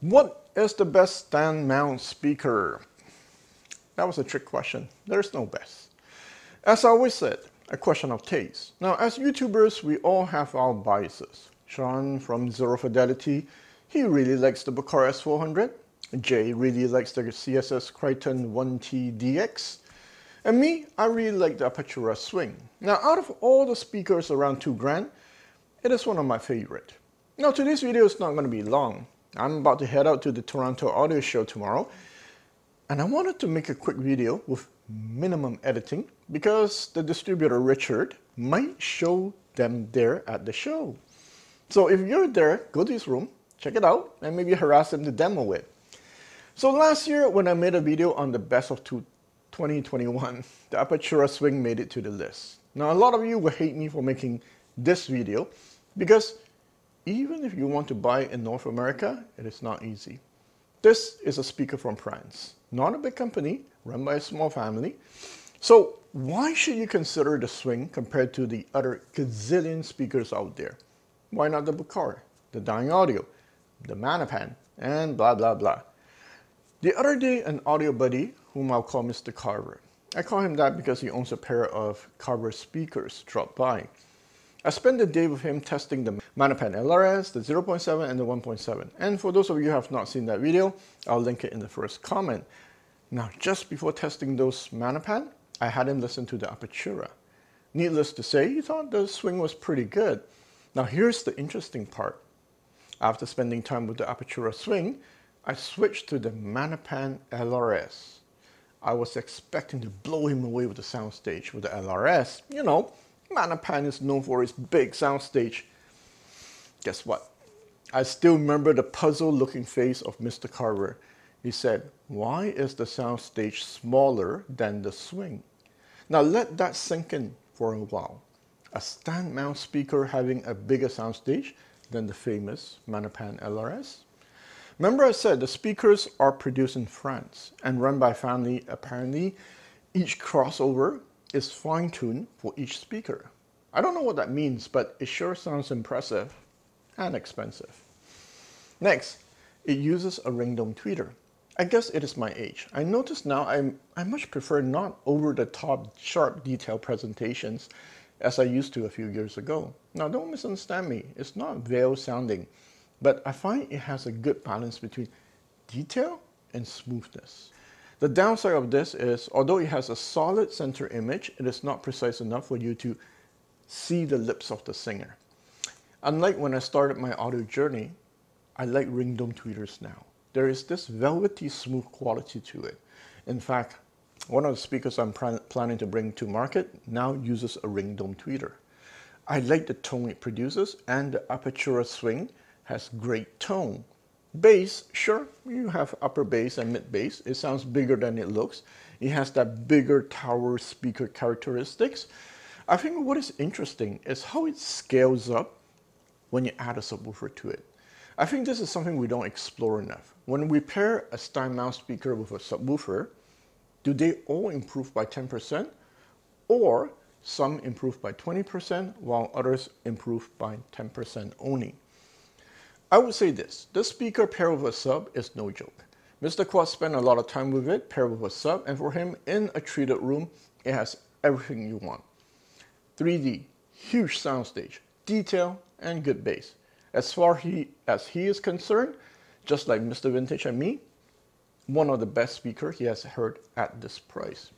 What is the best stand mount speaker? That was a trick question. There's no best. As I always said, a question of taste. Now, as YouTubers, we all have our biases. Sean from Zero Fidelity, he really likes the Buchardt S400. Jay really likes the CSS Criton 1T DX. And me, I really like the Apertura Swing. Now, out of all the speakers around 2 grand, it is one of my favorite. Now, today's video is not going to be long. I'm about to head out to the Toronto Audio Show tomorrow, and I wanted to make a quick video with minimum editing because the distributor Richard might show them there at the show. So if you're there, go to his room, check it out, and maybe harass him to demo it. So last year when I made a video on the best of 2021, the Apertura Swing made it to the list. Now a lot of you will hate me for making this video because even if you want to buy in North America, it is not easy. This is a speaker from France, not a big company, run by a small family. So why should you consider the Swing compared to the other gazillion speakers out there? Why not the Buchardt, the Dynaudio, the Magnepan, and blah blah blah. The other day, an audio buddy, whom I'll call Mr. Carver, I call him that because he owns a pair of Carver speakers, dropped by. I spent the day with him testing the Magnepan LRS, the 0.7 and the 1.7. And for those of you who have not seen that video, I'll link it in the first comment. Now, just before testing those Magnepan, I had him listen to the Apertura. Needless to say, he thought the swing was pretty good. Now, here's the interesting part. After spending time with the Apertura swing, I switched to the Magnepan LRS. I was expecting to blow him away with the soundstage with the LRS, you know, Magnepan is known for its big soundstage. Guess what? I still remember the puzzled looking face of Mr. Carver. He said, why is the soundstage smaller than the swing? Now let that sink in for a while. A stand mount speaker having a bigger soundstage than the famous Magnepan LRS? Remember I said the speakers are produced in France and run by family apparently each crossover is fine-tuned for each speaker. I don't know what that means, but it sure sounds impressive and expensive. Next, it uses a ring dome tweeter. I guess it is my age. I notice now I'm, I much prefer not over-the-top sharp detail presentations as I used to a few years ago. Now don't misunderstand me, it's not veil sounding, but I find it has a good balance between detail and smoothness. The downside of this is, although it has a solid center image, it is not precise enough for you to see the lips of the singer. Unlike when I started my audio journey, I like ring dome tweeters now. There is this velvety smooth quality to it. In fact, one of the speakers I'm planning to bring to market now uses a ring dome tweeter. I like the tone it produces and the Apertura swing has great tone. Bass, sure, you have upper bass and mid bass. It sounds bigger than it looks. It has that bigger tower speaker characteristics. I think what is interesting is how it scales up when you add a subwoofer to it. I think this is something we don't explore enough. When we pair a stand mount speaker with a subwoofer, do they all improve by 10% or some improve by 20% while others improve by 10% only? I would say this, this speaker paired with a sub is no joke. Mr. Quad spent a lot of time with it, paired with a sub, and for him, in a treated room, it has everything you want. 3D, huge soundstage, detail, and good bass. As far he, as he is concerned, just like Mr. Vintage and me, one of the best speakers he has heard at this price.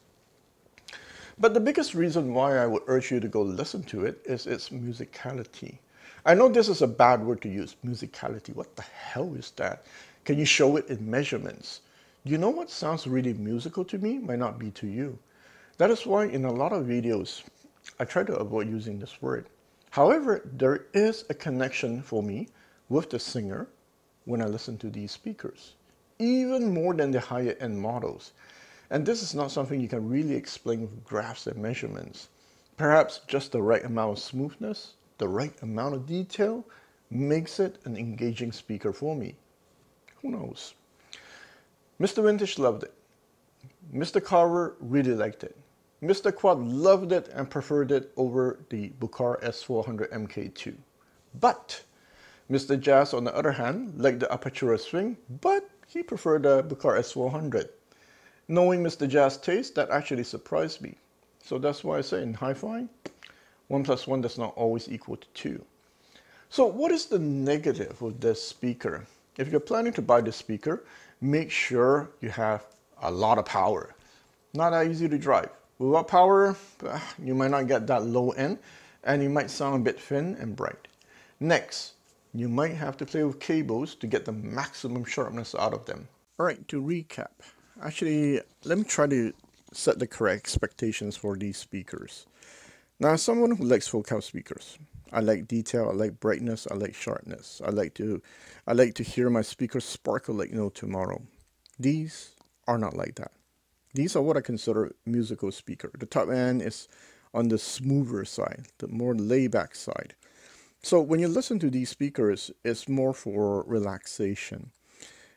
But the biggest reason why I would urge you to go listen to it is its musicality. I know this is a bad word to use, musicality. What the hell is that? Can you show it in measurements? Do you know what sounds really musical to me might not be to you. That is why in a lot of videos, I try to avoid using this word. However, there is a connection for me with the singer when I listen to these speakers, even more than the higher end models. And this is not something you can really explain with graphs and measurements. Perhaps just the right amount of smoothness, the right amount of detail makes it an engaging speaker for me. Who knows? Mr. Vintage loved it. Mr. Carver really liked it. Mr. Quad loved it and preferred it over the Buchardt S400 MK2. But Mr. Jazz, on the other hand, liked the Apertura Swing, but he preferred the Buchardt S400. Knowing Mr. Jazz taste, that actually surprised me. So that's why I say in hi-fi, 1 plus 1 does not always equal to 2. So what is the negative of this speaker? If you're planning to buy this speaker, make sure you have a lot of power. Not that easy to drive. Without power, you might not get that low end and you might sound a bit thin and bright. Next, you might have to play with cables to get the maximum sharpness out of them. All right, to recap, actually, let me try to set the correct expectations for these speakers. Now, as someone who likes focal speakers, I like detail, I like brightness, I like sharpness. I like to I like to hear my speakers sparkle like no tomorrow. These are not like that. These are what I consider musical speaker. The top end is on the smoother side, the more laid-back side. So when you listen to these speakers, it's more for relaxation.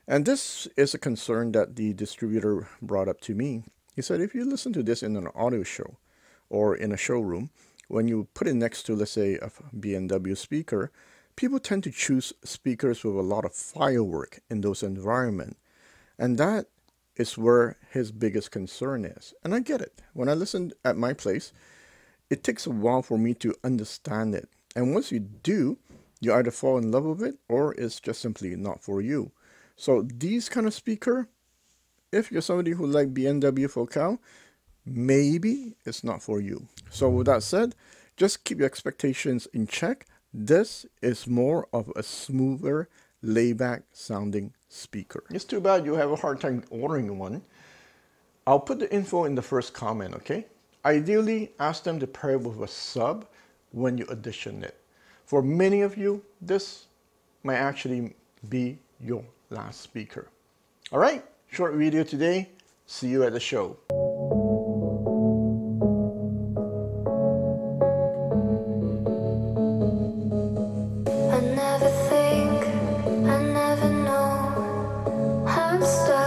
And this is a concern that the distributor brought up to me. He said, if you listen to this in an audio show or in a showroom, when you put it next to, let's say, a B&W speaker, people tend to choose speakers with a lot of firework in those environments. And that is where his biggest concern is. And I get it. When I listen at my place, it takes a while for me to understand it. And once you do, you either fall in love with it or it's just simply not for you. So these kind of speaker, if you're somebody who like B&W Focal, maybe it's not for you. So with that said, just keep your expectations in check. This is more of a smoother, layback sounding speaker. It's too bad you have a hard time ordering one. I'll put the info in the first comment, okay? Ideally, ask them to pair it with a sub when you audition it. For many of you, this might actually be your last speaker. All right, short video today. See you at the show. Stop.